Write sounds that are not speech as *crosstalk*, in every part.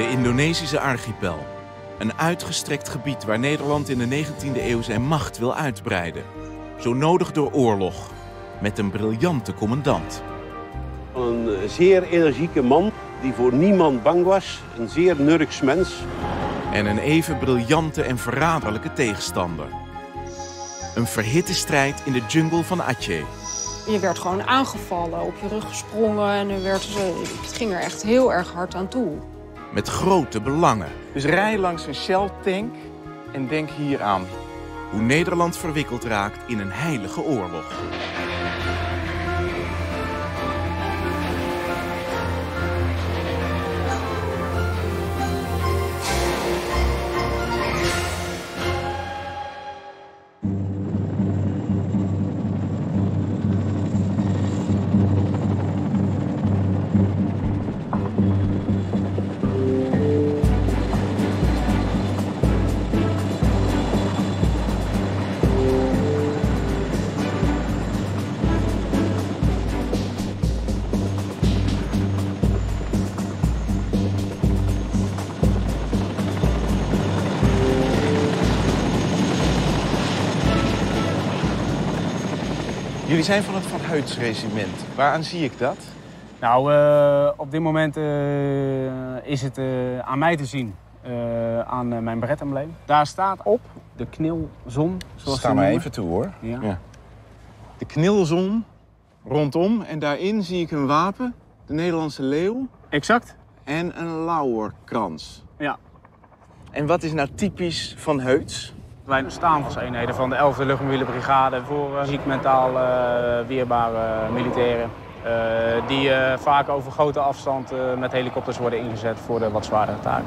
De Indonesische archipel. Een uitgestrekt gebied waar Nederland in de 19e eeuw zijn macht wil uitbreiden. Zo nodig door oorlog. Met een briljante commandant. Een eh, zeer energieke man die voor niemand bang was. Een zeer nurks mens. En een even briljante en verraderlijke tegenstander. Een verhitte strijd in de jungle van Aceh. Je werd gewoon aangevallen, op je rug gesprongen en er werd, het ging er echt heel erg hard aan toe. Met grote belangen. Dus rij langs een Shell-tank en denk hier aan. Hoe Nederland verwikkeld raakt in een heilige oorlog. Jullie zijn van het Van Heuts regiment. Waaraan zie ik dat? Nou, uh, op dit moment uh, is het uh, aan mij te zien aan mijn beretembleem. Daar staat op de knilzon, zoals Sta maar even toe hoor. Ja. ja. De knilzon rondom en daarin zie ik een wapen, de Nederlandse leeuw. Exact. En een lauwerkrans. Ja. En wat is nou typisch Van Heuts? Wij staan als eenheden van de 11e Luchtmobiele Brigade voor uh, ziek mentaal uh, weerbare militairen. Uh, die vaak over grote afstand met helikopters worden ingezet voor de wat zwaardere taken.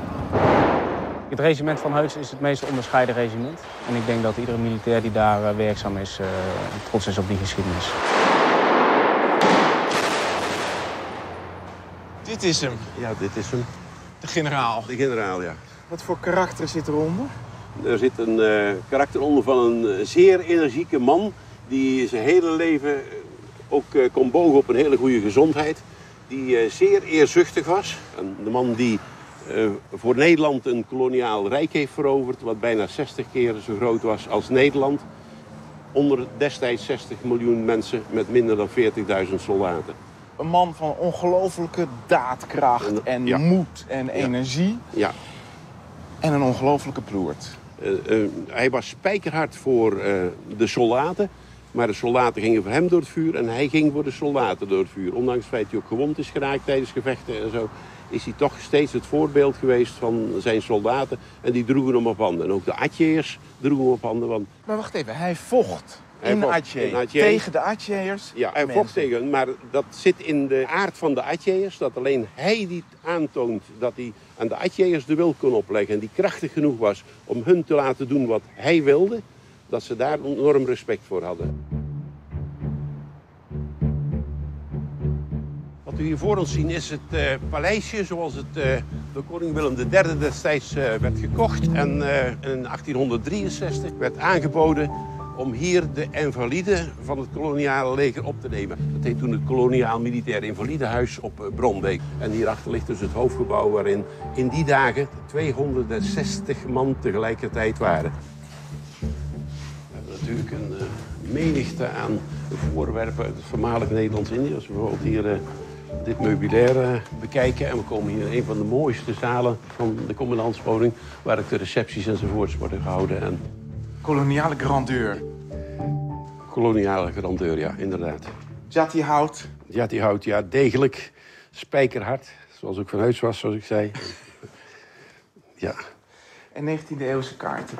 Het regiment van Heuts is het meest onderscheiden regiment. En ik denk dat iedere militair die daar werkzaam is trots is op die geschiedenis. Dit is hem. Ja, dit is hem. De generaal. De generaal, ja. Wat voor karakter zit eronder? Er zit een uh, karakter onder van een zeer energieke man die zijn hele leven ook uh, kon bogen op een hele goede gezondheid. Die uh, zeer eerzuchtig was. En de man die voor Nederland een koloniaal rijk heeft veroverd, wat bijna 60 keer zo groot was als Nederland. Onder destijds 60 miljoen mensen met minder dan 40.000 soldaten. Een man van ongelofelijke daadkracht en, en ja. moed en ja. energie. Ja. En een ongelofelijke ploert. Uh, uh, hij was spijkerhard voor uh, de soldaten. Maar de soldaten gingen voor hem door het vuur en hij ging voor de soldaten door het vuur. Ondanks het feit dat hij ook gewond is geraakt tijdens gevechten en zo... is hij toch steeds het voorbeeld geweest van zijn soldaten. En die droegen hem op handen. En ook de Atjeërs droegen hem op handen. Want... Maar wacht even, hij vocht in Aceh tegen de Atjeërs? Ja, hij vocht tegen Maar dat zit in de aard van de Atjeërs. Dat alleen hij die aantoont dat hij aan de Atjeërs de wil kon opleggen. En die krachtig genoeg was om hun te laten doen wat hij wilde. Dat ze daar enorm respect voor hadden. Wat u hier voor ons zien is het uh, paleisje zoals het uh, door koning Willem III destijds uh, werd gekocht. En in 1863 werd aangeboden om hier de invaliden van het koloniale leger op te nemen. Dat heet toen het Koloniaal Militair Invalidenhuis op Bronbeek. En hierachter ligt dus het hoofdgebouw waarin in die dagen 260 man tegelijkertijd waren. We hebben natuurlijk een uh, menigte aan voorwerpen uit het voormalig Nederlands-Indië. Als we bijvoorbeeld hier uh, dit meubilair bekijken. En we komen hier in een van de mooiste zalen van de commandantswoning... waar ook de recepties enzovoorts worden gehouden. En Koloniale grandeur. Koloniale grandeur, ja, inderdaad. Jati hout. Jati hout, ja, degelijk. Spijkerhard, zoals ook van huis was, zoals ik zei. *laughs* ja. En 19e eeuwse kaarten.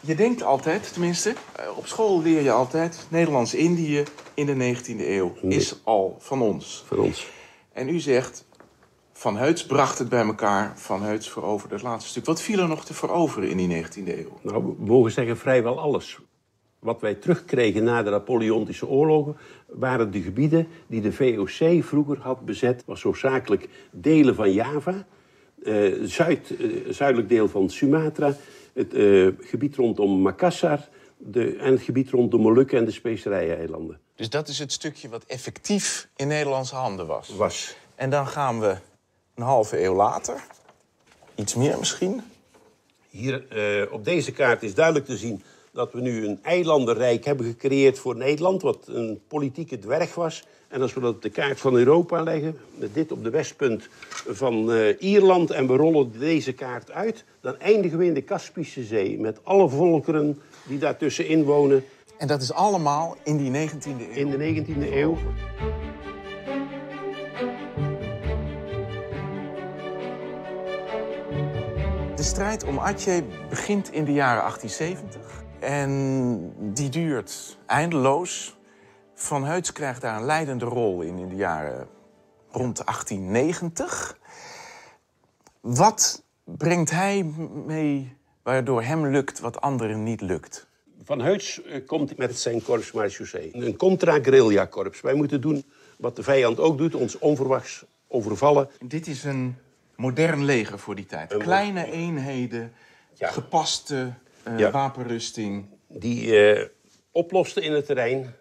Je denkt altijd, tenminste, op school leer je altijd... Nederlands-Indië in de 19e eeuw nee. is al van ons. Van ons. En u zegt, Van Heuts bracht het bij elkaar, Van Heuts veroverde het laatste stuk. Wat viel er nog te veroveren in die 19e eeuw? Nou, we mogen zeggen vrijwel alles. Wat wij terugkregen na de Napoleontische oorlogen... waren de gebieden die de VOC vroeger had bezet. was hoofdzakelijk delen van Java... Uh, zuid, uh, zuidelijk deel van Sumatra... het uh, gebied rondom Makassar... De, en het gebied rond de Molukken en de Specerijeneilanden. Dus dat is het stukje wat effectief in Nederlandse handen was? Was. En dan gaan we een halve eeuw later. iets meer misschien? Hier eh, op deze kaart is duidelijk te zien dat we nu een eilandenrijk hebben gecreëerd voor Nederland, wat een politieke dwerg was. En als we dat op de kaart van Europa leggen, met dit op de westpunt van eh, Ierland, en we rollen deze kaart uit, dan eindigen we in de Kaspische Zee met alle volkeren die daartussenin wonen En dat is allemaal in die 19e eeuw. in de 19e eeuw. De strijd om Atje begint in de jaren 1870. En die duurt eindeloos. Van Heuts krijgt daar een leidende rol in in de jaren rond 1890. Wat brengt hij mee waardoor hem lukt wat anderen niet lukt? Van Heuts eh, komt met zijn korps marechaussee. Een contra-guerrilla-korps. Wij moeten doen wat de vijand ook doet, ons onverwachts overvallen. Dit is een modern leger voor die tijd. Kleine eenheden, Ja. gepaste eh, Ja. wapenrusting. Die eh, oplosten in het terrein,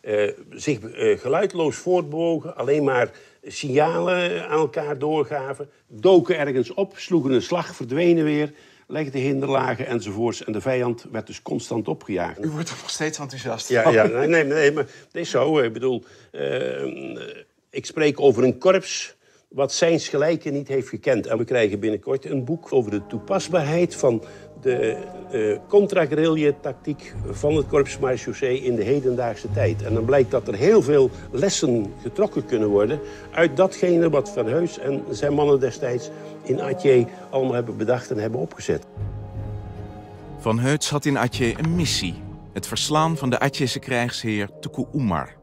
eh, zich geluidloos voortbewogen, alleen maar signalen aan elkaar doorgaven, doken ergens op, sloegen een slag, verdwenen weer, legden hinderlagen enzovoorts. En de vijand werd dus constant opgejaagd. U wordt er nog steeds enthousiast Ja, van. ja nee, nee, nee, maar het is zo. Ik bedoel, ik spreek over een korps wat zijns gelijke niet heeft gekend. En we krijgen binnenkort een boek over de toepasbaarheid van de eh contra-guerrilla-tactiek van het korps marechaussee in de hedendaagse tijd. En dan blijkt dat er heel veel lessen getrokken kunnen worden uit datgene wat Van Heus en zijn mannen destijds in Atje allemaal hebben bedacht en hebben opgezet. Van Heuts had in Atje een missie. Het verslaan van de Atjese krijgsheer Tuku Umar.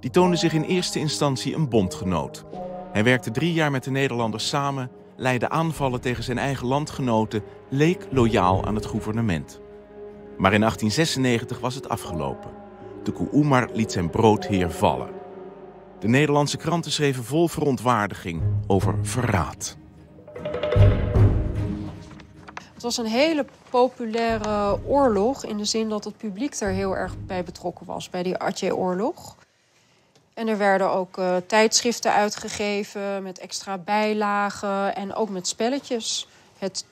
Die toonde zich in eerste instantie een bondgenoot. Hij werkte drie jaar met de Nederlanders samen, leidde aanvallen tegen zijn eigen landgenoten, leek loyaal aan het gouvernement. Maar in 1896 was het afgelopen. Tuku Umar liet zijn broodheer vallen. De Nederlandse kranten schreven vol verontwaardiging over verraad. Het was een hele populaire oorlog in de zin dat het publiek er heel erg bij betrokken was, bij die Atje-oorlog. En er werden ook eh, tijdschriften uitgegeven met extra bijlagen en ook met spelletjes. Het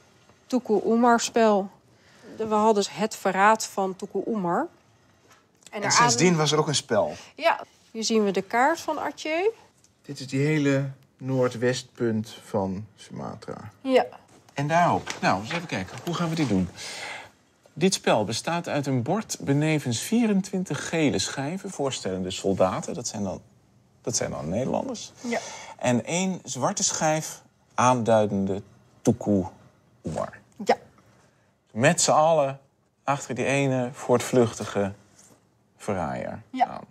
Tuku Umar-spel. We hadden dus het verraad van Tuku Umar. En daaraan- sindsdien was er ook een spel. Ja, hier zien we de kaart van Atje. Dit is die hele noordwestpunt van Sumatra. Ja. En daarop, nou, eens even kijken. Hoe gaan we dit doen? Dit spel bestaat uit een bord benevens 24 gele schijven... voorstellende soldaten, dat zijn dan, dat zijn dan Nederlanders. Ja. En één zwarte schijf aanduidende Tuku Umar. Ja. Met z'n allen achter die ene voortvluchtige verraaier Ja. aan.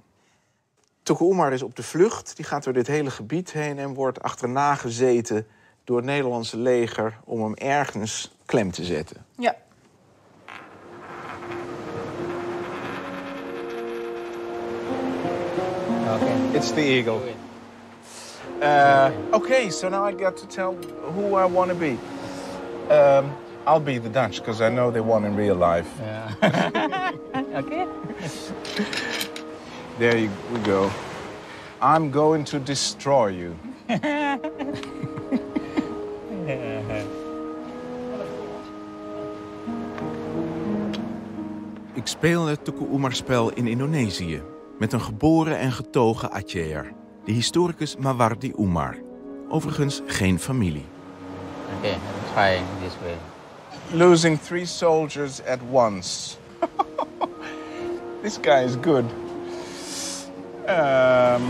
Tuku Umar is op de vlucht. Die gaat door dit hele gebied heen en wordt achterna gezeten door het Nederlandse leger om hem ergens klem te zetten. Ja. It's the eagle. Uh, okay, so now I got to tell who I want to be. Um, I'll be the Dutch because I know they won in real life. *laughs* Okay. There you, we go. I'm going to destroy you. *laughs* Ik speel het Tuku Umar-spel in Indonesië met een geboren en getogen Acjeer, de historicus Mawardi Umar. Overigens geen familie. Okay, try this way. Losing three soldiers at once. *laughs* this guy is good. Um,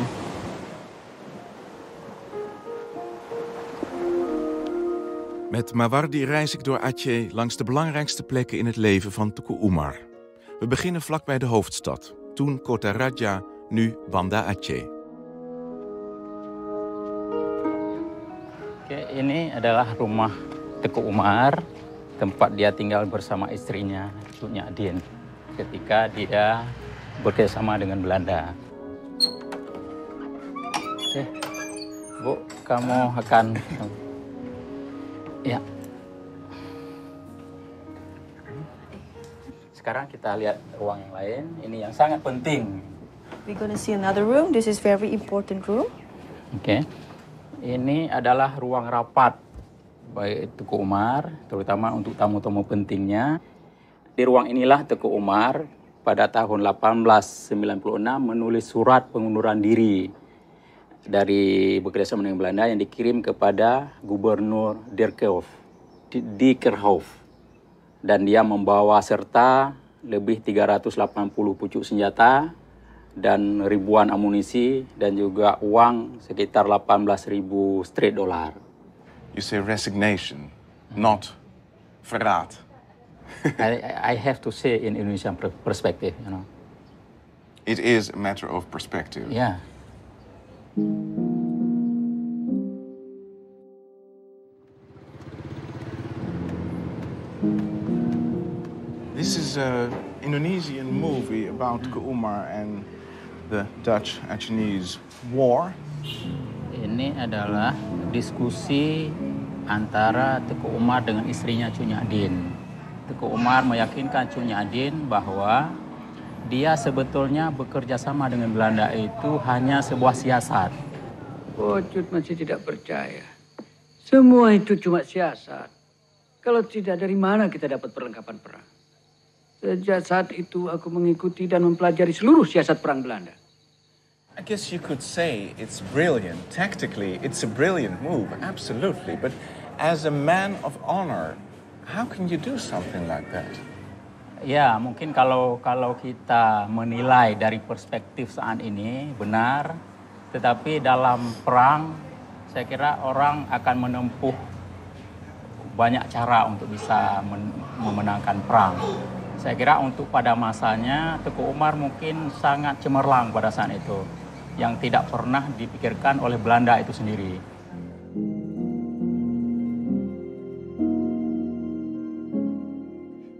Met Mawardi reis ik door Aceh langs de belangrijkste plekken in het leven van Tuku Umar. We beginnen vlakbij de hoofdstad, toen Kota Raja, nu Banda Aceh. Oke, ini adalah rumah Teku Umar, tempat dia tinggal bersama istrinya, cucunya Adin, ketika dia bekerjasama dengan Belanda. Oke, Bu, kamu akan... Ya. Sekarang kita lihat ruang yang lain. Ini yang sangat penting. We're to see another room. This is very important room. Oke. Ini adalah ruang rapat baik Teguh Umar, terutama untuk tamu-tamu pentingnya. Di ruang inilah Teguh Umar pada tahun 1896 menulis surat pengunduran diri dari bekerjasama dengan Belanda yang dikirim kepada Gubernur Dirkhoff, Dikkerhoff. Dan dia membawa serta lebih 380 pucuk senjata dan ribuan amunisi dan juga uang sekitar 18.000 straight dollar. You say resignation, not verraad. *laughs* I, I have to say in Indonesian per- perspective, you know. It is a matter of perspective. Yeah. This is an Indonesian movie about Keumar and the Dutch Achinese War. Ini adalah diskusi antara Teguh Umar dengan istrinya Cunya Adin. Teguh Umar meyakinkan Cunya Adin bahwa dia sebetulnya bekerja sama dengan Belanda itu hanya sebuah siasat. Wujud masih tidak percaya. Semua itu cuma siasat. Kalau tidak, dari mana kita dapat perlengkapan perang? Sejak saat itu aku mengikuti dan mempelajari seluruh siasat perang Belanda. I guess you could say it's brilliant. Tactically, it's a brilliant move, absolutely. But as a man of honor, how can you do something like that? Ya, mungkin kalau kalau kita menilai dari perspektif saat ini benar, tetapi dalam perang saya kira orang akan menempuh banyak cara untuk bisa men- memenangkan perang. Saya kira untuk pada masanya Teguh Umar mungkin sangat cemerlang pada saat itu yang tidak pernah dipikirkan oleh Belanda itu sendiri.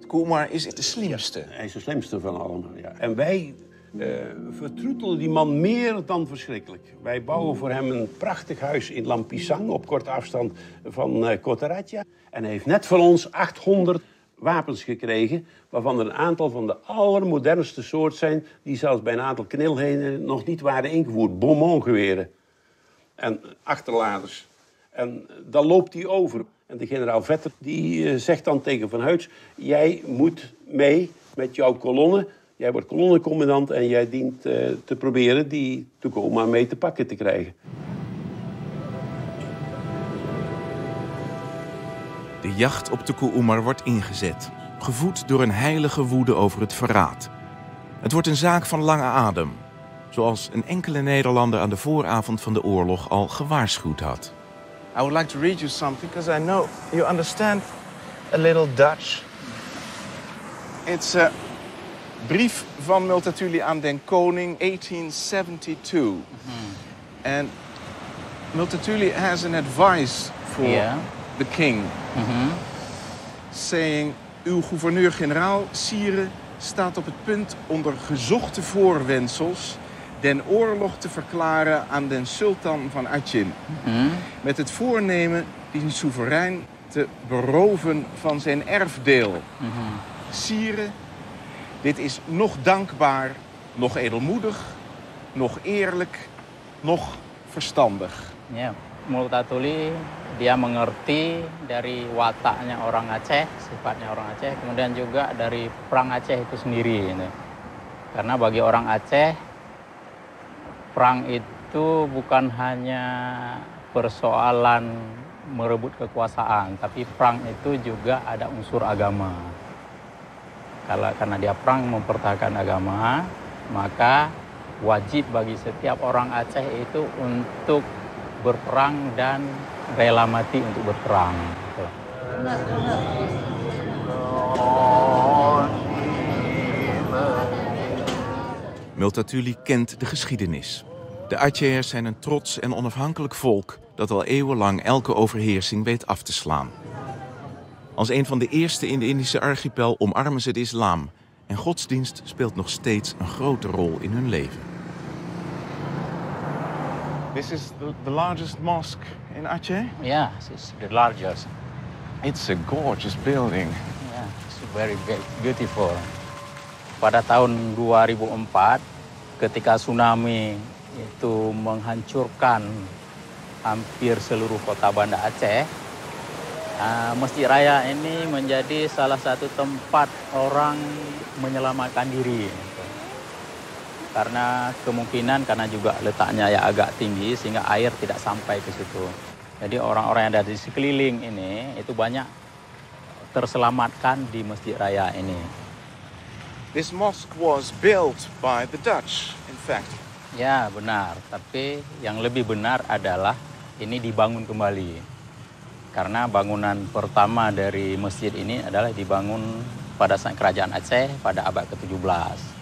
Keumar is de slimste. Hij is de slimste van allemaal, ja. En wij eh, vertroetelen die man meer dan verschrikkelijk. Wij bouwen voor hem een prachtig huis in Lampisang... op korte afstand van uh, Cotaratja. En hij heeft net van ons 800 wapens gekregen... waarvan er een aantal van de allermodernste soort zijn... die zelfs bij een aantal knilheden nog niet waren ingevoerd. Beaumont-geweren en achterladers. En dan loopt hij over. En de generaal Vetter die eh, zegt dan tegen Van Huids... jij moet mee met jouw kolonne. Jij wordt kolonnecommandant en jij dient eh, te proberen die Tacoma mee te pakken te krijgen. De jacht op de Umar wordt ingezet, gevoed door een heilige woede over het verraad. Het wordt een zaak van lange adem, zoals een enkele Nederlander aan de vooravond van de oorlog al gewaarschuwd had. I would like to read you something because I know you understand a little Dutch. It's a brief van Multatuli aan den Koning, 1872. And Multatuli has an advice for Yeah. The king, saying: Uw gouverneur-generaal, Sire, staat op het punt onder gezochte voorwendsels den oorlog te verklaren aan den sultan van Achin. Met het voornemen die soeverein te beroven van zijn erfdeel. Sire, dit is nog dankbaar, nog edelmoedig, nog eerlijk, nog verstandig. Ya, Multatuli dia mengerti dari wataknya orang Aceh, sifatnya orang Aceh, kemudian juga dari perang Aceh itu sendiri. gitu. Karena bagi orang Aceh, perang itu bukan hanya persoalan merebut kekuasaan, tapi perang itu juga ada unsur agama. Kalau karena dia perang mempertahankan agama, maka wajib bagi setiap orang Aceh itu untuk berperang dan rela mati untuk berperang. Multatuli kent de geschiedenis. De Atjehers zijn een trots en onafhankelijk volk dat al eeuwenlang elke overheersing weet af te slaan. Als een van de eerste in de Indische archipel omarmen ze de islam en godsdienst speelt nog steeds een grote rol in hun leven. This is the, the largest mosque in Aceh. Ya, it's the largest. It's a gorgeous building. Ya, it's very be- beautiful. Pada tahun 2004, ketika tsunami itu menghancurkan hampir seluruh kota Banda Aceh, Uh, Masjid Raya ini menjadi salah satu tempat orang menyelamatkan diri. Karena kemungkinan karena juga letaknya ya agak tinggi sehingga air tidak sampai ke situ. Jadi orang-orang yang ada di sekeliling ini itu banyak terselamatkan di Masjid Raya ini. This mosque was built by the Dutch, in fact. Ya, benar. Tapi yang lebih benar adalah ini dibangun kembali. Karena bangunan pertama dari masjid ini adalah dibangun pada saat kerajaan Aceh pada abad ke-17.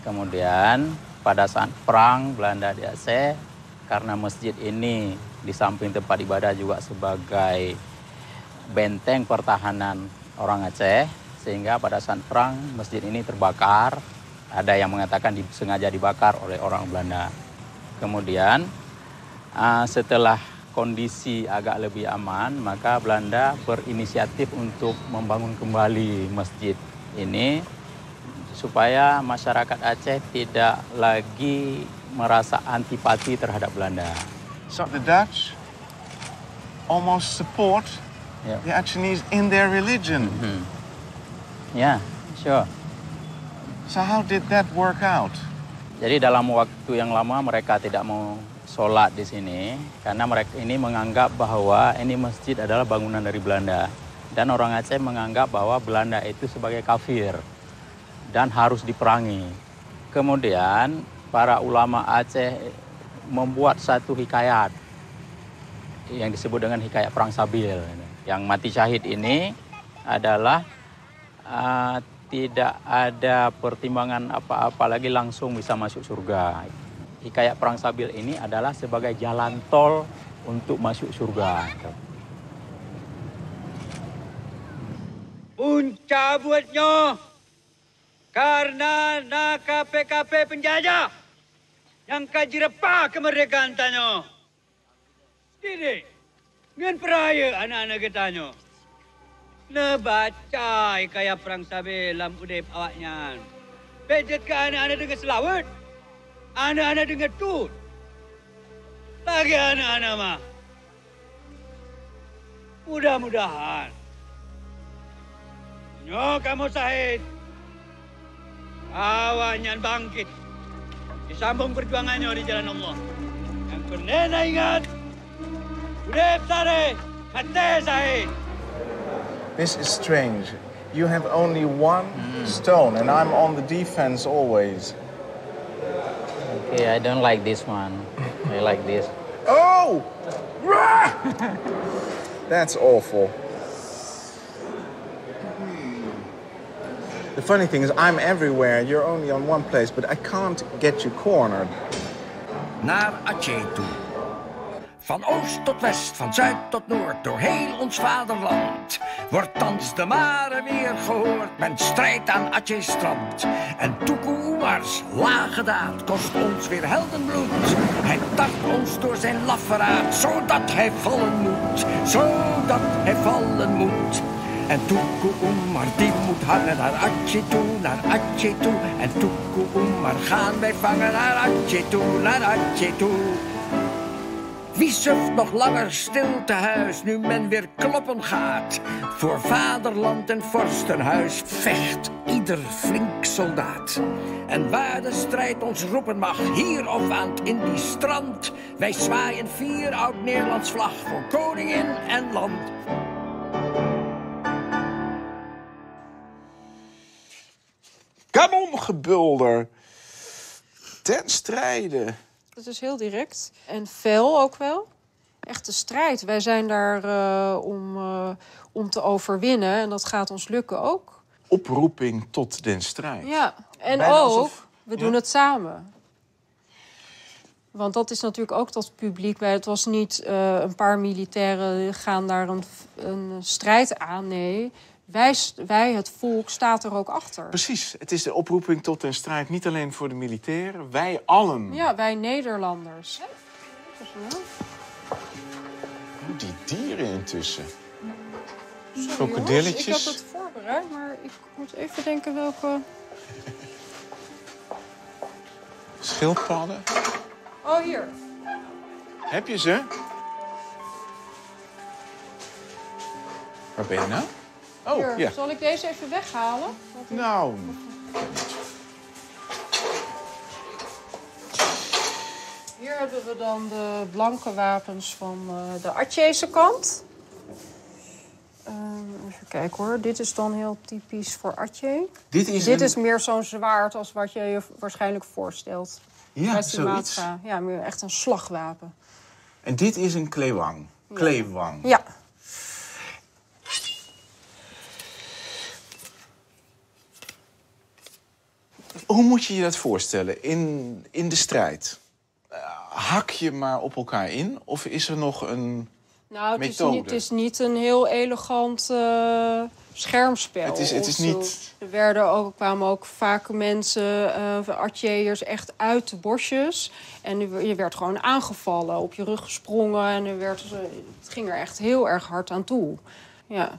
Kemudian pada saat perang Belanda di Aceh, karena masjid ini di samping tempat ibadah juga sebagai benteng pertahanan orang Aceh, sehingga pada saat perang masjid ini terbakar. Ada yang mengatakan sengaja dibakar oleh orang Belanda. Kemudian ah, setelah kondisi agak lebih aman, maka Belanda berinisiatif untuk membangun kembali masjid ini supaya masyarakat Aceh tidak lagi merasa antipati terhadap Belanda. So the Dutch almost support Yeah. the Achenese in their religion. Hmm. Ya, sure. So how did that work out? Jadi dalam waktu yang lama mereka tidak mau sholat di sini karena mereka ini menganggap bahwa ini masjid adalah bangunan dari Belanda dan orang Aceh menganggap bahwa Belanda itu sebagai kafir dan harus diperangi. Kemudian para ulama Aceh membuat satu hikayat yang disebut dengan hikayat perang Sabil. Yang mati syahid ini adalah uh, tidak ada pertimbangan apa-apa lagi langsung bisa masuk surga. Hikayat perang Sabil ini adalah sebagai jalan tol untuk masuk surga. Punca buatnya karena nak KPKP penjajah yang kaji repah kemerdekaan tanyo. Didi, dengan peraya anak-anak kita nyo. Ne baca kaya perang sabi lam udip awaknya. Pejet ke anak-anak dengan selawat. Anak-anak dengan tut. Lagi anak-anak mah. Mudah-mudahan. Nyo kamu sahid. Awaknya bangkit. Disambung perjuangannya di jalan Allah. Yang pernah ingat. Udip sare. Mati sahid. This is strange. You have only one hmm. stone, and I'm on the defense always. Okay, I don't like this one. I like this. Oh! *laughs* That's awful. The funny thing is, I'm everywhere. You're only on one place, but I can't get you cornered. naar Aceh toe. Van oost tot west, van zuid tot noord, door heel ons vaderland. Wordt thans de mare weer gehoord, men strijdt aan Aceh strand. En Tuku Umars lage daad kost ons weer heldenbloed. Hij tart ons door zijn lafferaad, zodat hij vallen moet. Zodat hij vallen moet. En Tuku Umar die moet hangen naar Aceh toe, naar Aceh toe. En Tuku Umar gaan wij vangen naar Aceh toe, naar Aceh toe. Wie suft nog langer stil te huis nu men weer kloppen gaat? Voor vaderland en vorstenhuis vecht ieder flink soldaat. En waar de strijd ons roepen mag, hier of aan het Indisch strand, wij zwaaien vier oud-Nederlands vlag voor koningin en land. Kanongebulder. Ten strijde. Het is heel direct en fel ook wel. Echte strijd. Wij zijn daar eh, om, eh, om te overwinnen en dat gaat ons lukken ook. Oproeping tot den strijd. Ja, en Bijna ook, alsof- we ja. doen het samen. Want dat is natuurlijk ook dat publiek bij. Het was niet eh, een paar militairen gaan daar een, een strijd aan. Nee, wij, wij, het volk, staat er ook achter. Precies, het is de oproeping tot den strijd niet alleen voor de militairen, wij allen. Ja, wij Nederlanders. Oh, die dieren intussen. Sorry, Krokodilletjes. jongens, Ik heb het voorbereid, maar ik moet even denken welke... Schildpadden. Oh, hier. Heb je ze? Waar ben je nou? Oh, Hier, ja. Zal ik deze even weghalen? Ik- Nou, Hier hebben we dan de blanke wapens van eh, de Atjese kant. Ehm, even kijken hoor. Dit is dan heel typisch voor Atje. dit is Dit een... is meer zo'n zwaard als wat je je waarschijnlijk voorstelt. ja, zoiets. Ja, meer echt een slagwapen. En dit is een klewang. Kleewang. Ja. Hoe moet je je dat voorstellen in, in de strijd? Eh, hak je maar op elkaar in? Of is er nog een... Nou, het is, niet, het is niet een heel elegant eh, schermspel. Het is- het is niet- Er werden ook, kwamen ook vaak mensen, artilleers, echt uit de bosjes. En je- werd gewoon aangevallen, op je rug gesprongen. En er werd, het ging er echt heel erg hard aan toe. Ja,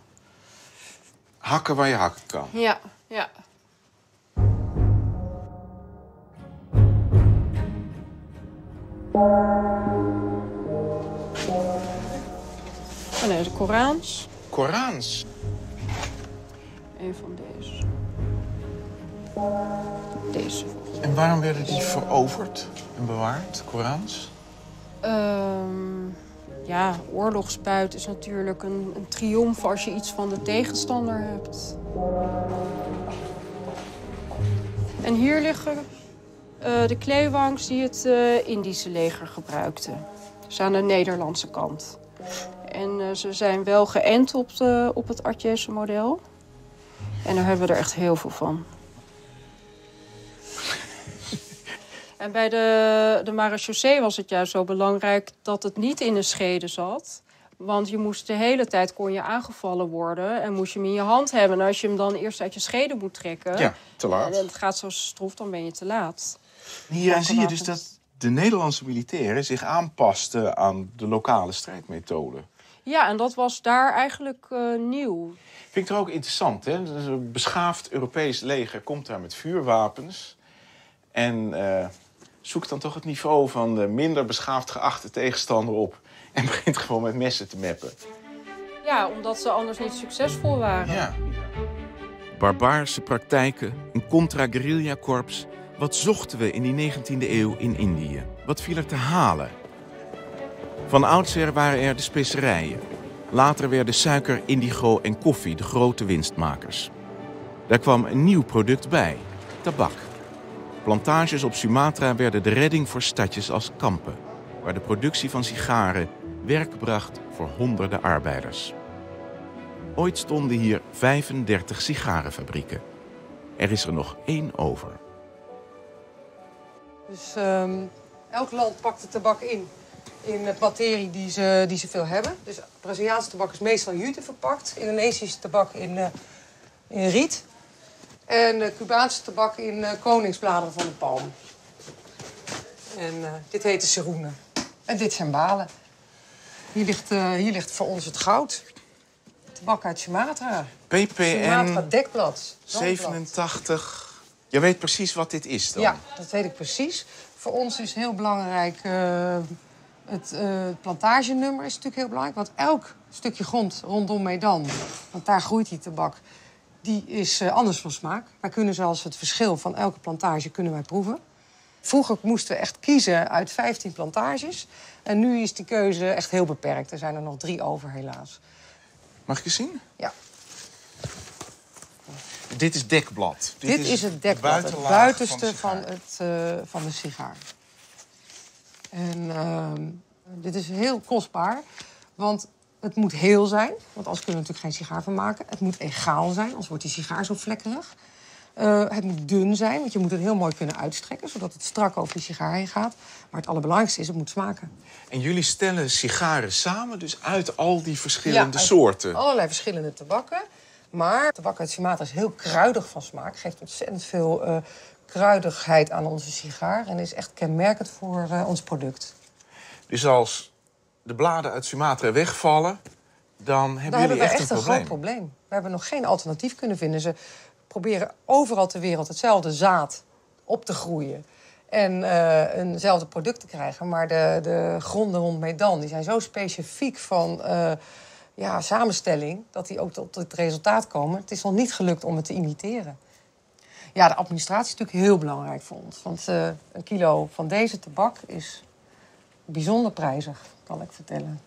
Hakken waar je hakken kan. ja, ja. Oh nee, de Korans. Korans. Een van deze. Deze. En waarom werden die veroverd en bewaard, Korans? Ehm, ja, oorlogsbuit is natuurlijk een, een triomf als je iets van de tegenstander hebt. En hier liggen de kleewangs die het eh, Indische leger gebruikte. Dus aan de Nederlandse kant. En eh, ze zijn wel geënt op, de, op het Artjese model. En daar hebben we er echt heel veel van. *laughs* En bij de, de marechaussee was het juist zo belangrijk dat het niet in een schede zat. Want je moest de hele tijd kon je aangevallen worden en moest je hem in je hand hebben. En als je hem dan eerst uit je schede moet trekken, Ja, te laat. en het gaat zo stroef, dan ben je te laat. Hieraan zie je dus dat de Nederlandse militairen zich aanpasten aan de lokale strijdmethoden. Ja, en dat was daar eigenlijk eh, nieuw. Vind ik er ook interessant, hè? Dus een beschaafd Europees leger komt daar met vuurwapens. En eh, zoekt dan toch het niveau van de minder beschaafd geachte tegenstander op. En *laughs* begint gewoon met messen te meppen. Ja, omdat ze anders niet succesvol waren. Ja. Barbaarse praktijken, een contra-guerrilla-korps. Wat zochten we in die 19e eeuw in Indië? Wat viel er te halen? Van oudsher waren er de specerijen. Later werden suiker, indigo en koffie de grote winstmakers. Daar kwam een nieuw product bij: tabak. Plantages op Sumatra werden de redding voor stadjes als Kampen, waar de productie van sigaren werk bracht voor honderden arbeiders. Ooit stonden hier 35 sigarenfabrieken. Er is er nog één over. Dus ehm, elk land pakt de tabak in. In de materie die ze, die ze veel hebben. Dus Braziliaanse tabak is meestal in jute verpakt. Indonesische tabak in, eh, in riet. En eh, Cubaanse tabak in eh, koningsbladeren van de palm. En dit heet de seroenen. En dit zijn balen. Hier ligt, hier ligt voor ons het goud. Tabak uit Sumatra. Sumatra PPN dekblad. zandblad. 87. Je weet precies wat dit is dan? Ja, dat weet ik precies. Voor ons is heel belangrijk... eh, het eh, plantagenummer is natuurlijk heel belangrijk. Want elk stukje grond rondom Medan, want daar groeit die tabak... die is eh, anders van smaak. Wij kunnen zelfs het verschil van elke plantage kunnen wij proeven. Vroeger moesten we echt kiezen uit 15 plantages. En nu is die keuze echt heel beperkt. Er zijn er nog drie over, helaas. Mag ik eens zien? Ja. Dit is dekblad. Dit, is, het dekblad, het buitenste de van, sigaar. het, eh, van de sigaar. En ehm, dit is heel kostbaar, want het moet heel zijn. Want anders kunnen we natuurlijk geen sigaar van maken. Het moet egaal zijn, anders wordt die sigaar zo vlekkerig. Eh, het moet dun zijn, want je moet het heel mooi kunnen uitstrekken... zodat het strak over die sigaar heen gaat. Maar het allerbelangrijkste is, het moet smaken. En jullie stellen sigaren samen, dus uit al die verschillende uit soorten. Allerlei verschillende tabakken. Maar tabak uit Sumatra is heel kruidig van smaak. Geeft ontzettend veel eh, kruidigheid aan onze sigaar. En is echt kenmerkend voor eh, ons product. Dus als de bladen uit Sumatra wegvallen, dan hebben Dan jullie hebben we echt, echt een groot probleem. We hebben nog geen alternatief kunnen vinden. Ze proberen overal ter wereld hetzelfde zaad op te groeien. En eh, eenzelfde product te krijgen. Maar de, de gronden rond Medan die zijn zo specifiek van, ja, samenstelling, dat die ook tot het resultaat komen. Het is nog niet gelukt om het te imiteren. Ja, de administratie is natuurlijk heel belangrijk voor ons. Want uh, een kilo van deze tabak is bijzonder prijzig, kan ik vertellen.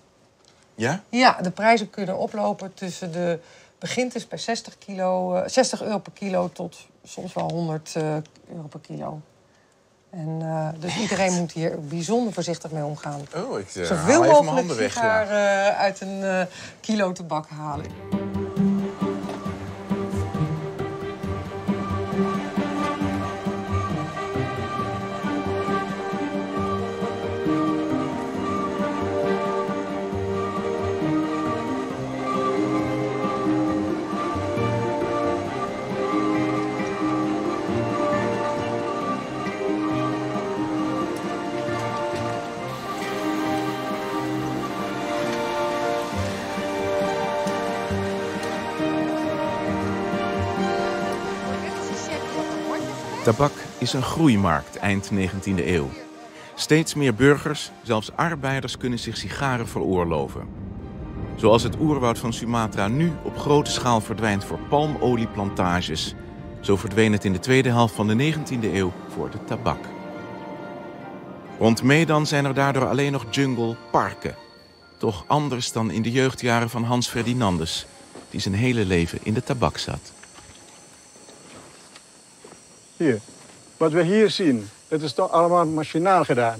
Ja? Ja, de prijzen kunnen oplopen tussen de... begint dus bij 60, kilo, uh, 60 euro per kilo tot soms wel 100 uh, euro per kilo. En, uh, dus iedereen moet hier bijzonder voorzichtig mee omgaan. Oh, ik uh, Zoveel mogelijk sigaar uh, uit een kilo tabak halen. Tabak is een groeimarkt eind 19e eeuw. Steeds meer burgers, zelfs arbeiders, kunnen zich sigaren veroorloven. Zoals het oerwoud van Sumatra nu op grote schaal verdwijnt voor palmolieplantages, zo verdween het in de tweede helft van de 19e eeuw voor de tabak. Rond Medan zijn er daardoor alleen nog jungle parken. Toch anders dan in de jeugdjaren van Hans Ferdinandus, die zijn hele leven in de tabak zat. Hier. Wat we hier zien, dat is toch allemaal machinaal gedaan.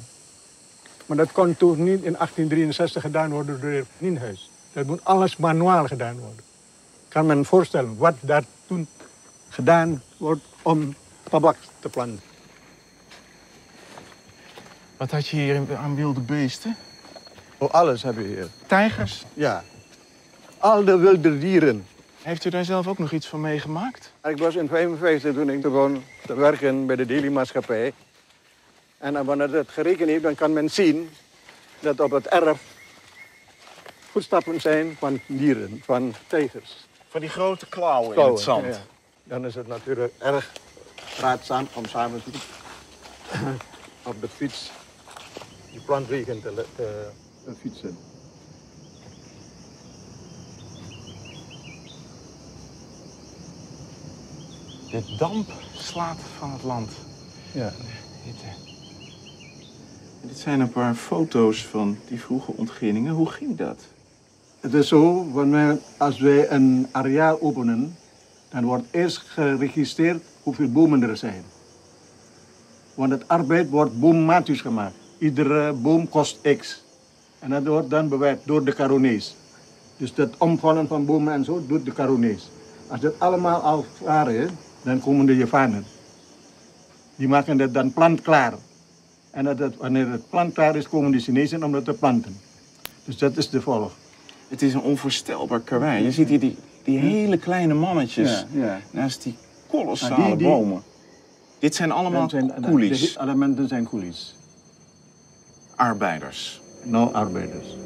Maar dat kon toen niet in 1863 gedaan worden door het Nienhuis. Dat moet alles manuaal gedaan worden. Kan men voorstellen wat daar toen gedaan wordt om tabak te planten. Wat had je hier aan wilde beesten? Oh, alles hebben we hier. Tijgers? Ja. Al de wilde dieren. Heeft u daar zelf ook nog iets van meegemaakt? Ik was in 1955 toen ik begon te werken bij de Daily-maatschappij. En wanneer het gerekend heeft, dan kan men zien dat op het erf voetstappen zijn van dieren, van tijgers. Van die grote klauwen, Klauwen, in het zand. ja. Dan is het natuurlijk erg raadzaam om samen te, *coughs* op de fiets die plantwegen te, te, te fietsen. De damp slaat van het land. Ja. Hitte. Dit zijn een paar foto's van die vroege ontginningen. Hoe ging dat? Het is zo, wanneer, als wij een areaal openen, dan wordt eerst geregistreerd hoeveel bomen er zijn. Want het arbeid wordt boommatisch gemaakt. Iedere boom kost x. En dat wordt dan bewerkt door de caronees. Dus dat omvallen van bomen en zo doet de caronees. Als dat allemaal al klaar is, dan komen de Javanen. Die maken dat dan plantklaar. En dat het, wanneer het plant klaar is, komen de Chinezen om dat te planten. Dus dat is de volg. Het is een onvoorstelbaar karwei. Je ziet hier die, die hele kleine mannetjes Ja, ja. naast die kolossale die- die- bomen. Dit zijn allemaal zijn, coolies, De elementen zijn coolies. arbeiders. Nou, arbeiders.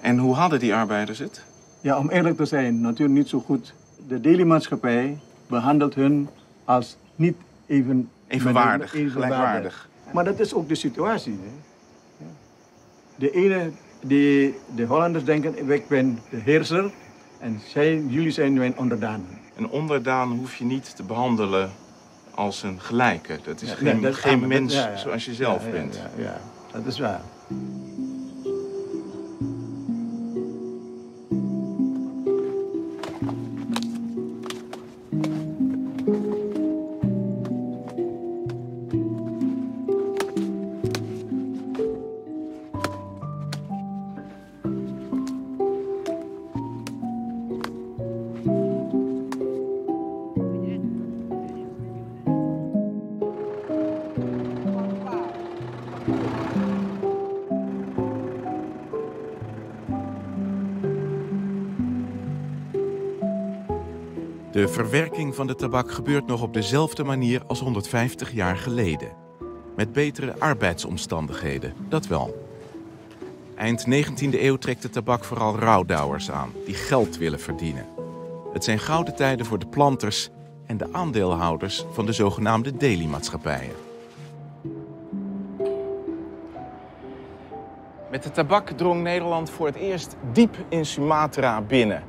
En hoe hadden die arbeiders het? Ja, om eerlijk te zijn, natuurlijk niet zo goed. De Daily-maatschappij behandelt hun als niet even... Evenwaardig, evenwaardig. gelijkwaardig. Maar dat is ook de situatie. Hè? De ene, de, de Hollanders denken, ik ben de heerser en zij, jullie zijn mijn onderdanen. Een onderdaan hoef je niet te behandelen als een gelijke. Dat is Ja, geen, dat- geen mens ja, ja. zoals je zelf bent. Ja, dat is waar. De verwerking van de tabak gebeurt nog op dezelfde manier als 150 jaar geleden. Met betere arbeidsomstandigheden, dat wel. Eind 19e eeuw trekt de tabak vooral rouwdouwers aan, die geld willen verdienen. Het zijn gouden tijden voor de planters en de aandeelhouders van de zogenaamde daily-maatschappijen. Met de tabak drong Nederland voor het eerst diep in Sumatra binnen.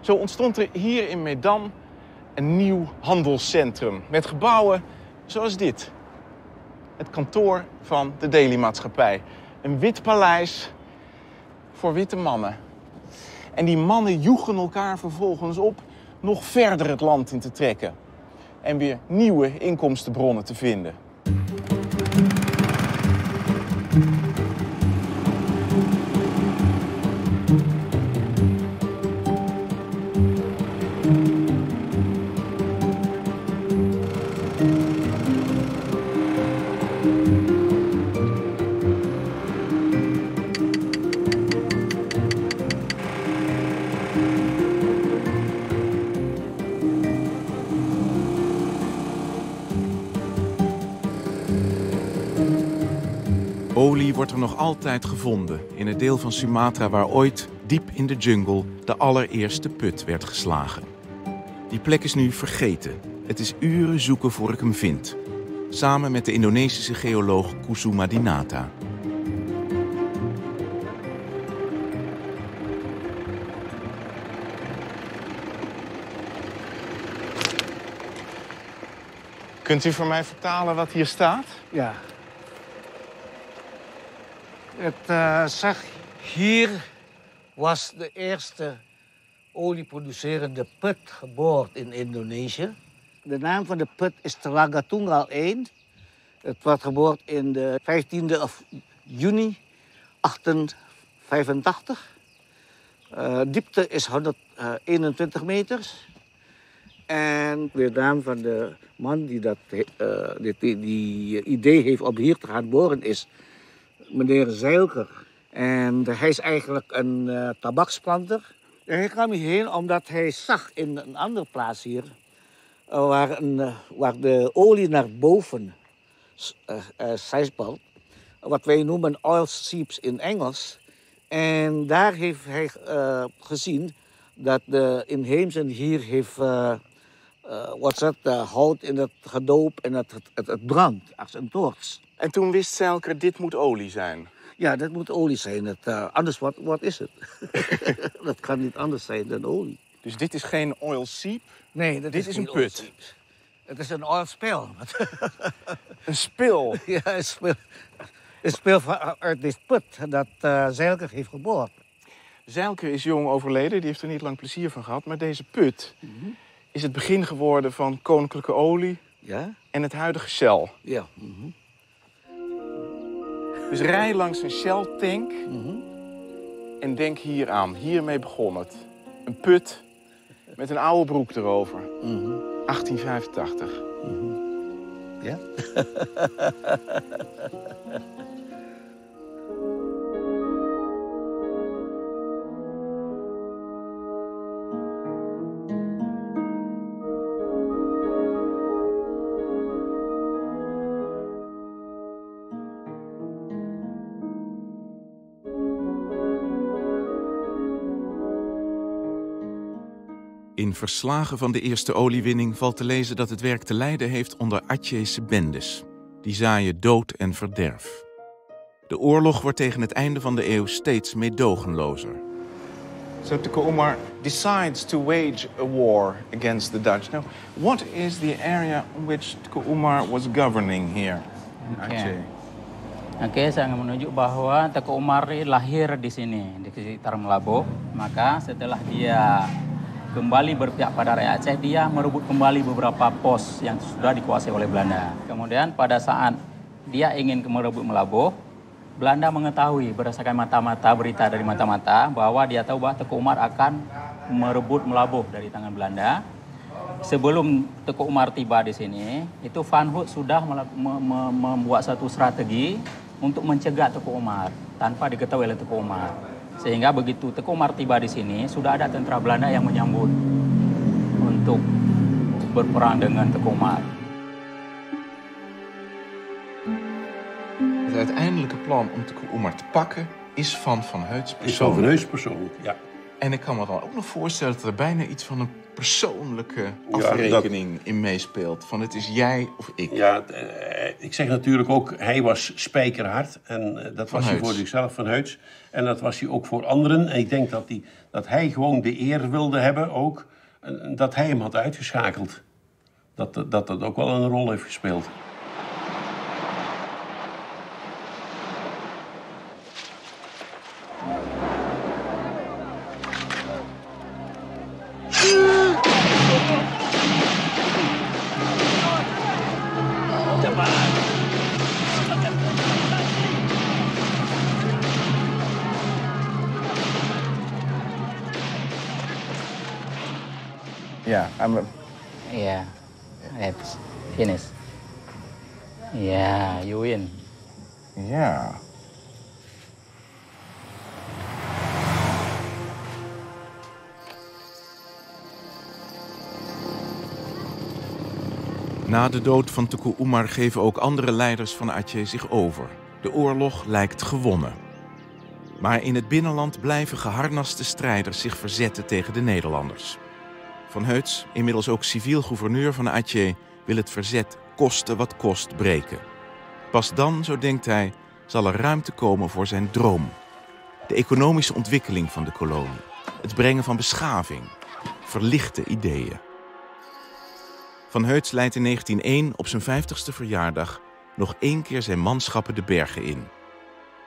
Zo ontstond er hier in Medan een nieuw handelscentrum met gebouwen zoals dit. Het kantoor van de Daily-maatschappij. Een wit paleis voor witte mannen. En die mannen joegen elkaar vervolgens op nog verder het land in te trekken. En weer nieuwe inkomstenbronnen te vinden. Altijd gevonden in het deel van Sumatra waar ooit, diep in de jungle, de allereerste put werd geslagen. Die plek is nu vergeten. Het is uren zoeken voor ik hem vind. Samen met de Indonesische geoloog Kusuma Dinata. Kunt u voor mij vertalen wat hier staat? Ja. Het uh, hier was de eerste olieproducerende put geboord in Indonesië. De naam van de put is Telaga Tunggal 1. Het werd geboord in de 15e of juni 1885. Uh, diepte is 121 meters. En de naam van de man die dat die idee heeft om hier te gaan boren is meneer Zeilker. En hij is eigenlijk een uh, tabaksplanter. En hij kwam hierheen omdat hij zag in een andere plaats hier... Uh, waar, een, uh, waar de olie naar boven zijspalt. wat wij noemen oil seeps in Engels. En daar heeft hij gezien dat de inheemsen hier heeft... wat dat, hout in het gedoop en het, het, het brandt als een toorts. En toen wist Zeilker, dit moet olie zijn. Ja, dat moet olie zijn. Het, uh, anders, wat, wat is het? *laughs* dat kan niet anders zijn dan olie. Dus dit is geen oil seep? Nee, dit is, is een put. Het is een oil spill. *laughs* een spil? ja, een spil. Een spil uit dit put dat uh, Zeilker heeft geboord. Zeilker is jong overleden, die heeft er niet lang plezier van gehad. Maar deze put mm -hmm. Is het begin geworden van koninklijke olie ja? en het huidige Shell. Ja. Mm -hmm. Dus rij langs een Shell-tank mm -hmm. en denk hier aan. Hiermee begon het. Een put met een oude broek erover. Mm -hmm. 1885. Mm -hmm. Ja? *laughs* In verslagen van de eerste oliewinning valt te lezen dat het werk te lijden heeft onder Atjese bendes. Die zaaien dood en verderf. De oorlog wordt tegen het einde van de eeuw steeds meedogenlozer. So Teko Umar decides to wage a war against the Dutch. Now, what is the area in which Teko Umar was governing here in Aceh? Oke, okay, saya menuju bahwa Teko Umar lahir di sini, di sekitar Melabuh. Maka setelah dia kembali berpihak pada rakyat Aceh, dia merebut kembali beberapa pos yang sudah dikuasai oleh Belanda. Kemudian pada saat dia ingin merebut Melabuh, Belanda mengetahui berdasarkan mata-mata berita dari mata-mata bahwa dia tahu bahwa Teku Umar akan merebut Melabuh dari tangan Belanda. Sebelum Teku Umar tiba di sini, itu Van Hout sudah membuat satu strategi untuk mencegah Teku Umar tanpa diketahui oleh Teku Umar. Sehingga begitu Teku Umar tiba di sini, sudah ada tentara Belanda yang menyambut untuk berperang dengan Teku Umar. Het uiteindelijke plan om Teku Umar te pakken is van Van Heuts Is van persoonlijk. Van Heus persoonlijk, ja. En ik kan me dan ook nog voorstellen dat er bijna iets van een persoonlijke Ja, dat- afrekening in meespeelt. Van het is jij of ik. Ja, eh, ik zeg natuurlijk ook, hij was spijkerhard. En eh, dat Van was hij voor zichzelf van Heuts. En dat was hij ook voor anderen. En ik denk dat hij, dat hij gewoon de eer wilde hebben ook. dat hij hem had uitgeschakeld. Dat dat, dat ook wel een rol heeft gespeeld. I'm a, Yeah, it's finished. Yeah, you win. yeah. Na de dood van Teku Umar geven ook andere leiders van Aceh zich over. De oorlog lijkt gewonnen. Maar in het binnenland blijven geharnaste strijders zich verzetten tegen de Nederlanders. Van Heuts, inmiddels ook civiel gouverneur van Aceh, wil het verzet koste wat kost breken. Pas dan, zo denkt hij, zal er ruimte komen voor zijn droom. De economische ontwikkeling van de kolonie. Het brengen van beschaving. Verlichte ideeën. Van Heuts leidt in 1901 op zijn 50ste verjaardag nog één keer zijn manschappen de bergen in.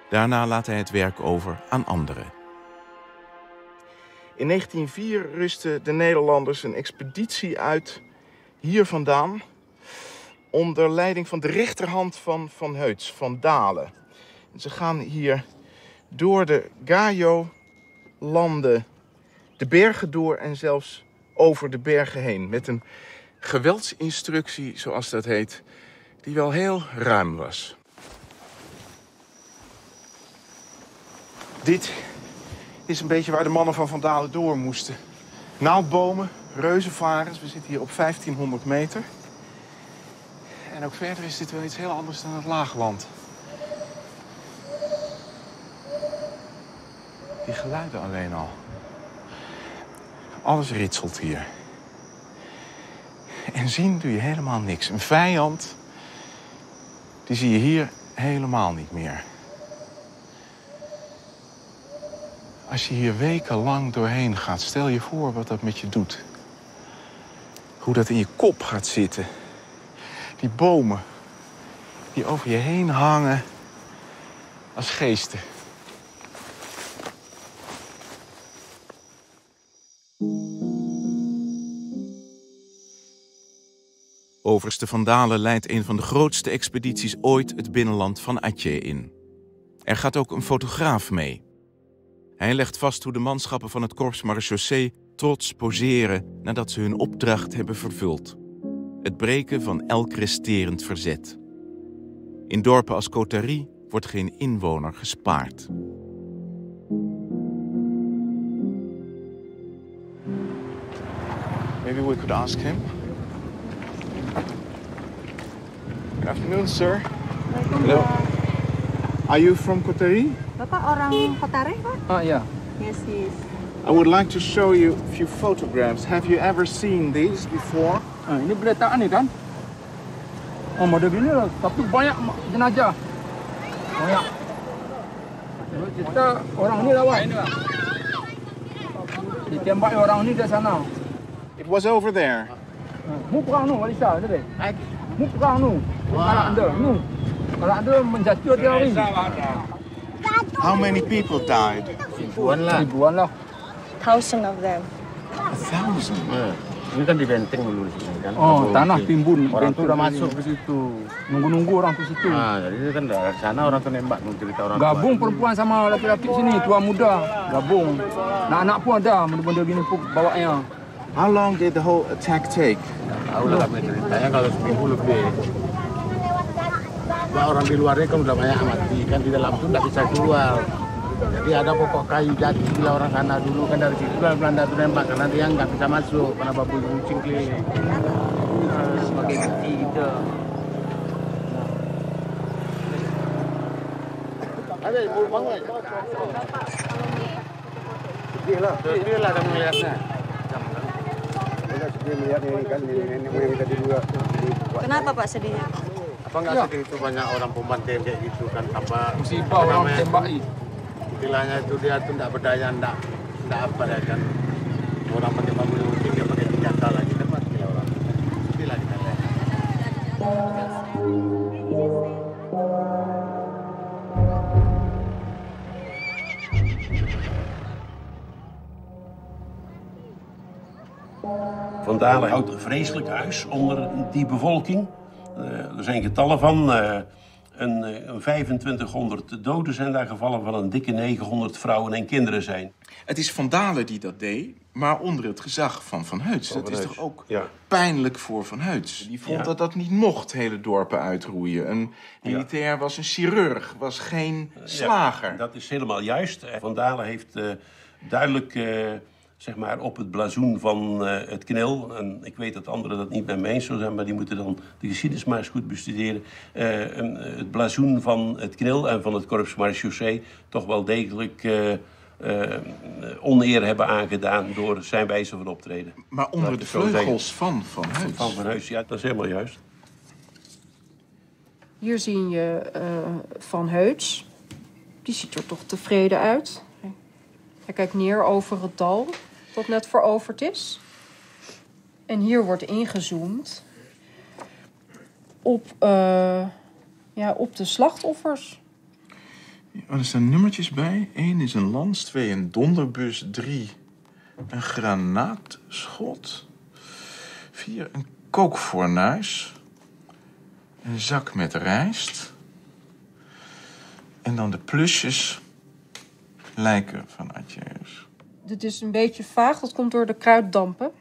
Daarna laat hij het werk over aan anderen. In 1904 rustten de Nederlanders een expeditie uit hier vandaan. onder leiding van de rechterhand van Van Heuts, Van Dalen. En ze gaan hier door de Gajo-landen, de bergen door en zelfs over de bergen heen. Met een geweldsinstructie, zoals dat heet, die wel heel ruim was. Dit is een beetje waar de mannen van Van Dalen door moesten. Naaldbomen, reuzenvarens. We zitten hier op 1500 meter. En ook verder is dit wel iets heel anders dan het laagland. Die geluiden alleen al. Alles ritselt hier. En zien doe je helemaal niks. Een vijand, die zie je hier helemaal niet meer. Als je hier wekenlang doorheen gaat, stel je voor wat dat met je doet. Hoe dat in je kop gaat zitten. Die bomen die over je heen hangen als geesten. Overste van Dalen leidt een van de grootste expedities ooit het binnenland van Aceh in. Er gaat ook een fotograaf mee. Hij legt vast hoe de manschappen van het korps marechaussee trots poseren nadat ze hun opdracht hebben vervuld. Het breken van elk resterend verzet. In dorpen als Kotari wordt geen inwoner gespaard. Maybe we could ask him. Good afternoon, sir. Hello. Are you from Kotari? Bapak orang Kotare, Pak? Ah, ya. Yes, yes. I would like to show you a few photographs. Have you ever seen these before? Ah, ini peletaan ni kan? Oh, model gini lah. Tapi banyak ma- jenazah. Banyak. Kita orang ni lawan. Ditembak orang ni dari sana. It was over there. Mu perang nu, Walisa, ada deh. Mu perang nu. Kalau anda, nu. Kalau anda menjatuh teori. How many people died? Ribuan lah. Ribuan lah. Thousand of them. A thousand. Ini kan di benteng dulu di sini kan. Oh, tanah Oke. timbun. Orang tuh udah masuk ke situ. Nunggu-nunggu orang tu situ. Nah, jadi kan dari sana orang tuh nembak nunggu cerita orang Gabung tua. perempuan sama laki-laki sini, tua muda. Gabung. Anak-anak pun ada, benda-benda gini pun bawanya. How long did the whole attack take? Tahu lah kami ceritanya kalau seminggu lebih. Orang di luarnya kan udah banyak mati, kan di dalam tuh nggak bisa keluar. Jadi ada pokok kayu jati bila orang sana dulu kan dari situ lah Belanda tuh nembak karena dia nggak bisa masuk karena babu kucing keliling. Nah, sebagai bukti gitu. Ada ibu bangun. sedih lah. Sedih lah kamu melihatnya. Sedih melihat ini kan nenek moyang kita dulu. Kenapa Pak sedihnya? Apa nggak sedih itu banyak orang pembantai kayak gitu kan tanpa Musibah orang tembaki. Istilahnya itu dia tuh nggak berdaya, nggak nggak apa ya kan. Orang pakai bambu mungkin dia pakai senjata lagi kan lah orang. Sedih lah kita lihat. Van Dalen houdt een vreselijk huis onder die bevolking. Eh, er zijn getallen van. eh, een, eh, een 2500 doden zijn daar gevallen, van een dikke 900 vrouwen en kinderen zijn. Het is Van Dalen die dat deed, maar onder het gezag van Van Heuts. Dat is toch ook ja. pijnlijk voor Van Heuts. Die vond Ja. dat dat niet mocht, hele dorpen uitroeien. Een militair was een chirurg, was geen slager. Ja, dat is helemaal juist. Eh, Van Dalen heeft eh, duidelijk eh, zeg maar op het blazoen van eh, het knil... en ik weet dat anderen dat niet met mij eens zullen zijn... maar die moeten dan de geschiedenis maar eens goed bestuderen... eh, een- het blazoen van het knil en van het korps marechaussee... toch wel degelijk eh, eh, oneer hebben aangedaan door zijn wijze van optreden. Maar onder de vleugels van Van Heuts. Van Van Heus, ja, dat is helemaal juist. Hier zie je eh, Van Heuts. Die ziet er toch tevreden uit. Hij kijkt neer over het dal dat net veroverd is. En hier wordt ingezoomd op, eh, ja, op de slachtoffers. Er staan nummertjes bij. Eén is een lans, twee een donderbus, drie een granaatschot, vier een kookfornuis, een zak met rijst en dan de plusjes lijken van Atjeus. Dit is een beetje vaag, dat komt door de kruiddampen.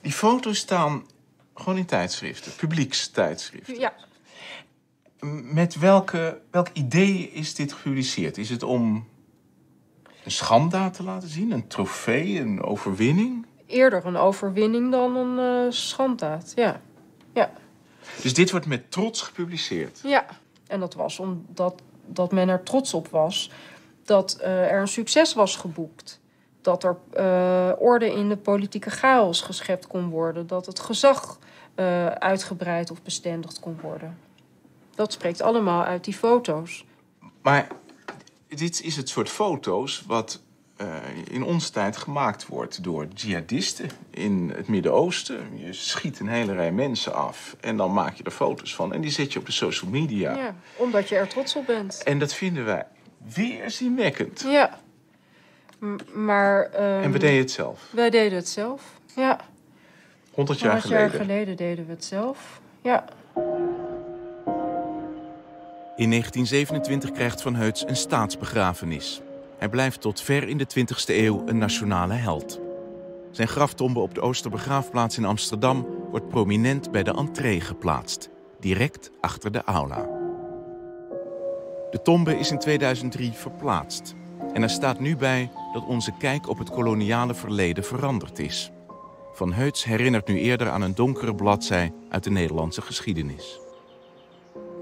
Die foto's staan gewoon in tijdschriften, publiekstijdschriften. Ja, Met welke, welk idee is dit gepubliceerd? Is het om een schanddaad te laten zien? Een trofee, een overwinning? eerder een overwinning dan een schanddaad. Ja. ja. Dus dit wordt met trots gepubliceerd. Ja, en dat was omdat dat men er trots op was dat eh, er een succes was geboekt. Dat er eh, orde in de politieke chaos geschept kon worden. Dat het gezag eh, uitgebreid of bestendigd kon worden. Dat spreekt allemaal uit die foto's. Maar dit is het soort foto's wat in onze tijd gemaakt wordt door jihadisten in het Midden-Oosten. Je schiet een hele rij mensen af en dan maak je er foto's van. En die zet je op de social media. Ja. omdat je er trots op bent. En dat vinden wij weerzinwekkend. Ja. M- maar... ehm, En we deden het zelf. Wij deden het zelf, ja. 100 jaar 100 jaar geleden. geleden deden we het zelf, ja. In 1927 krijgt Van Heuts een staatsbegrafenis. Hij blijft tot ver in de 20e eeuw een nationale held. Zijn graftombe op de Oosterbegraafplaats in Amsterdam wordt prominent bij de entree geplaatst, direct achter de aula. De tombe is in 2003 verplaatst en er staat nu bij dat onze kijk op het koloniale verleden veranderd is. Van Heuts herinnert nu eerder aan een donkere bladzij uit de Nederlandse geschiedenis.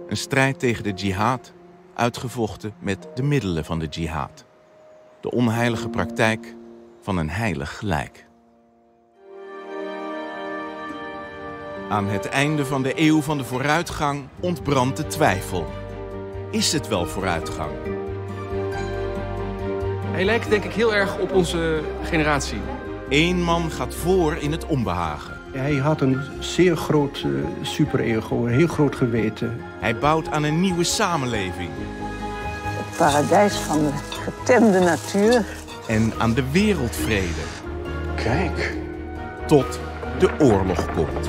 Een strijd tegen de jihad, uitgevochten met de middelen van de jihad. De onheilige praktijk van een heilig gelijk. Aan het einde van de eeuw van de vooruitgang ontbrandt de twijfel. Is het wel vooruitgang? Hij lijkt denk ik heel erg op onze generatie. Eén man gaat voor in het onbehagen. Hij had een zeer groot eh, superego, een heel groot geweten. Hij bouwt aan een nieuwe samenleving Het paradijs van de getemde natuur. en aan de wereldvrede. Kijk. Tot de oorlog komt.